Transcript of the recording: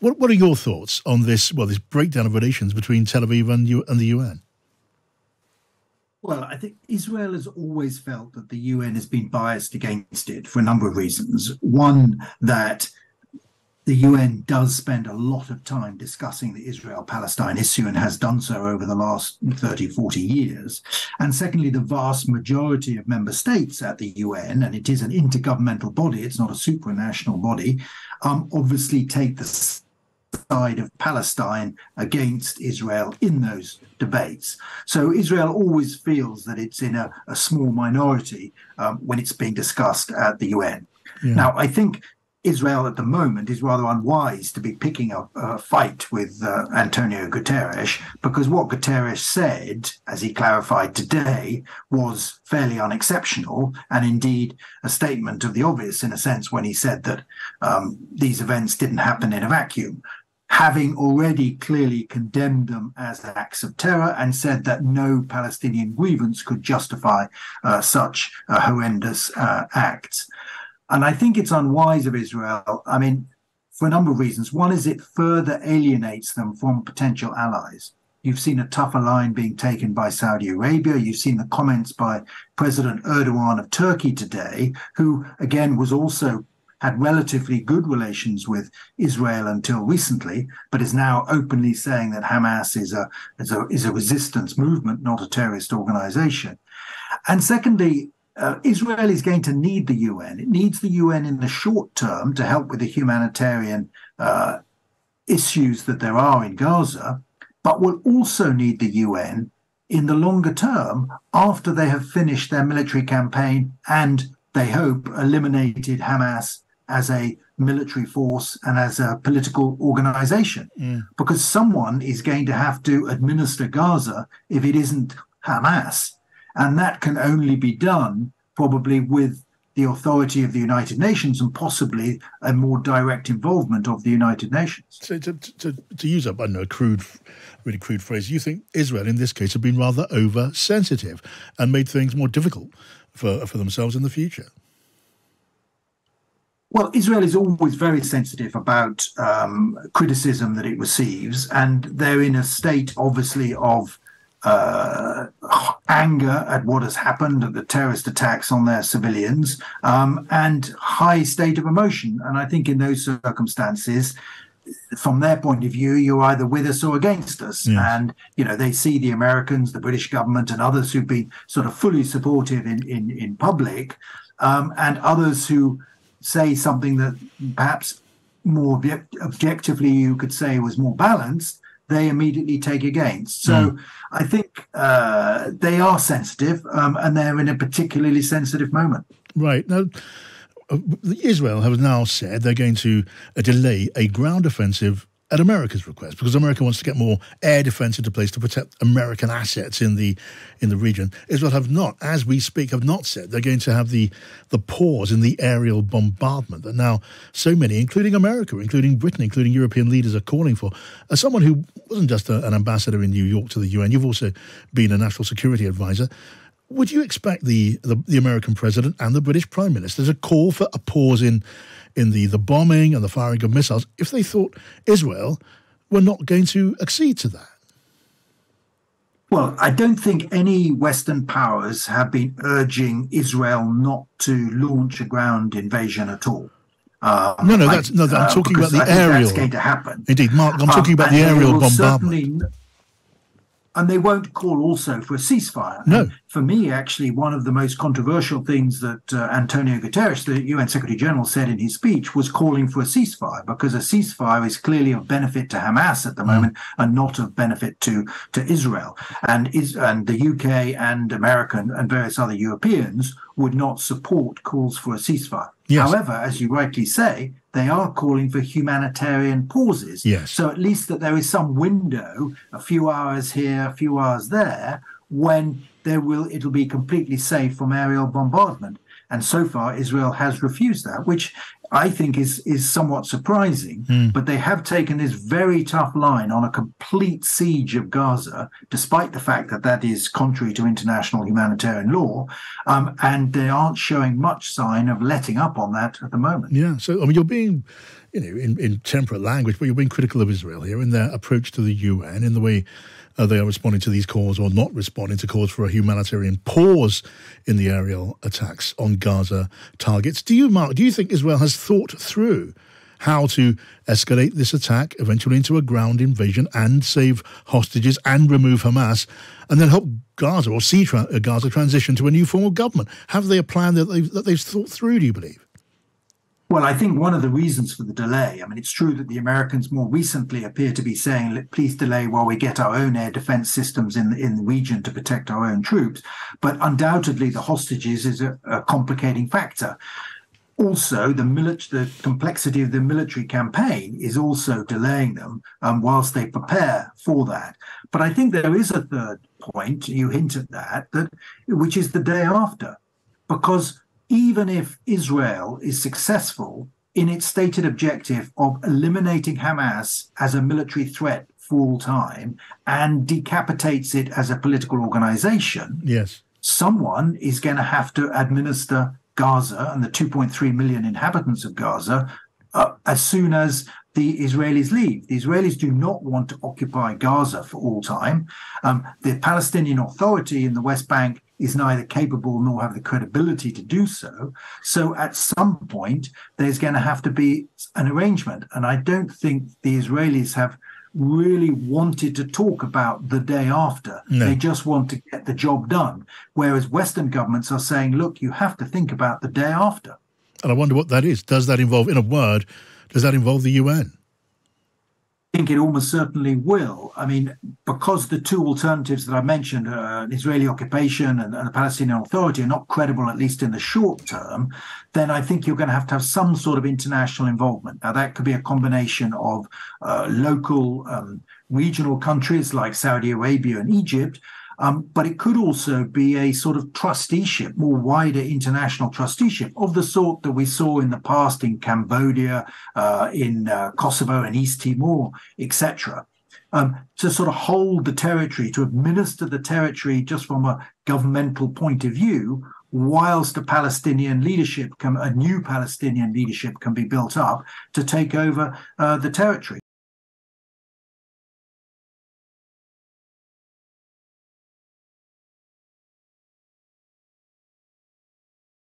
What What are your thoughts on this? Well, this breakdown of relations between Tel Aviv and you and the UN. Well, I think Israel has always felt that the UN has been biased against it for a number of reasons. One, that the UN does spend a lot of time discussing the Israel Palestine issue and has done so over the last 30, 40 years. And secondly, the vast majority of member states at the UN, and it is an intergovernmental body, it's not a supranational body, um, obviously take the side of Palestine against Israel in those debates. So Israel always feels that it's in a, a small minority um, when it's being discussed at the UN. Yeah. Now, I think Israel at the moment is rather unwise to be picking up a fight with uh, Antonio Guterres because what Guterres said, as he clarified today, was fairly unexceptional and indeed a statement of the obvious in a sense when he said that um, these events didn't happen in a vacuum having already clearly condemned them as acts of terror and said that no Palestinian grievance could justify uh, such uh, horrendous uh, acts. And I think it's unwise of Israel. I mean, for a number of reasons. One is it further alienates them from potential allies. You've seen a tougher line being taken by Saudi Arabia. You've seen the comments by President Erdogan of Turkey today, who again was also had relatively good relations with Israel until recently, but is now openly saying that Hamas is a, is a, is a resistance movement, not a terrorist organization. And secondly, uh, Israel is going to need the UN. It needs the UN in the short term to help with the humanitarian uh, issues that there are in Gaza, but will also need the UN in the longer term after they have finished their military campaign and they hope eliminated Hamas as a military force and as a political organization mm. because someone is going to have to administer Gaza if it isn't Hamas. And that can only be done probably with the authority of the United Nations and possibly a more direct involvement of the United Nations. So, to, to, to use up, I know, a crude, really crude phrase, you think Israel in this case have been rather oversensitive and made things more difficult for, for themselves in the future? Well, Israel is always very sensitive about um, criticism that it receives, and they're in a state, obviously, of uh, anger at what has happened, at the terrorist attacks on their civilians, um, and high state of emotion. And I think in those circumstances, from their point of view, you're either with us or against us. Yes. And, you know, they see the Americans, the British government, and others who've been sort of fully supportive in, in, in public, um, and others who say something that perhaps more object- objectively you could say was more balanced, they immediately take against. So mm. I think uh, they are sensitive um, and they're in a particularly sensitive moment. Right. Now, uh, Israel has now said they're going to uh, delay a ground offensive at America's request because America wants to get more air defense into place to protect American assets in the in the region. Israel have not, as we speak, have not said they're going to have the the pause in the aerial bombardment that now so many, including America, including Britain, including European leaders, are calling for. As someone who wasn't just a, an ambassador in New York to the UN, you've also been a national security advisor. Would you expect the, the, the American president and the British prime minister to call for a pause in in the, the bombing and the firing of missiles if they thought Israel were not going to accede to that? Well, I don't think any Western powers have been urging Israel not to launch a ground invasion at all. Um, no, no, that's no. I'm uh, talking about the aerial. That's going to happen. Indeed, Mark. I'm talking about um, the aerial bombardment and they won't call also for a ceasefire. No. And for me, actually, one of the most controversial things that uh, Antonio Guterres, the UN Secretary General, said in his speech was calling for a ceasefire because a ceasefire is clearly of benefit to Hamas at the mm. moment and not of benefit to to Israel. And is and the UK and American and various other Europeans would not support calls for a ceasefire. Yes. However, as you rightly say, they are calling for humanitarian pauses. Yes. So at least that there is some window, a few hours here, a few hours there, when there will it'll be completely safe from aerial bombardment. And so far, Israel has refused that, which I think is is somewhat surprising. Mm. But they have taken this very tough line on a complete siege of Gaza, despite the fact that that is contrary to international humanitarian law, um, and they aren't showing much sign of letting up on that at the moment. Yeah. So I mean, you're being you know, in, in temperate language, but you're being critical of Israel here in their approach to the UN, in the way uh, they are responding to these calls or not responding to calls for a humanitarian pause in the aerial attacks on Gaza targets. Do you, Mark, do you think Israel has thought through how to escalate this attack eventually into a ground invasion and save hostages and remove Hamas and then help Gaza or see uh, Gaza transition to a new form of government? Have they a plan that they've, that they've thought through, do you believe? Well, I think one of the reasons for the delay, I mean, it's true that the Americans more recently appear to be saying, please delay while we get our own air defense systems in, in the region to protect our own troops. But undoubtedly, the hostages is a, a complicating factor. Also, the, military, the complexity of the military campaign is also delaying them um, whilst they prepare for that. But I think there is a third point, you hint at that, that which is the day after. Because even if Israel is successful in its stated objective of eliminating Hamas as a military threat for all time and decapitates it as a political organization, yes, someone is going to have to administer Gaza and the 2.3 million inhabitants of Gaza uh, as soon as the Israelis leave. The Israelis do not want to occupy Gaza for all time. Um, the Palestinian Authority in the West Bank is neither capable nor have the credibility to do so. So at some point, there's going to have to be an arrangement. And I don't think the Israelis have really wanted to talk about the day after. No. They just want to get the job done. Whereas Western governments are saying, look, you have to think about the day after. And I wonder what that is. Does that involve, in a word, does that involve the UN? Think it almost certainly will. I mean, because the two alternatives that I mentioned, uh, Israeli occupation and, and the Palestinian Authority, are not credible, at least in the short term, then I think you're going to have to have some sort of international involvement. Now, that could be a combination of uh, local, um, regional countries like Saudi Arabia and Egypt, um, but it could also be a sort of trusteeship, more wider international trusteeship of the sort that we saw in the past in Cambodia, uh, in uh, Kosovo and East Timor, etc. Um, to sort of hold the territory, to administer the territory just from a governmental point of view, whilst a Palestinian leadership, can, a new Palestinian leadership can be built up to take over uh, the territory.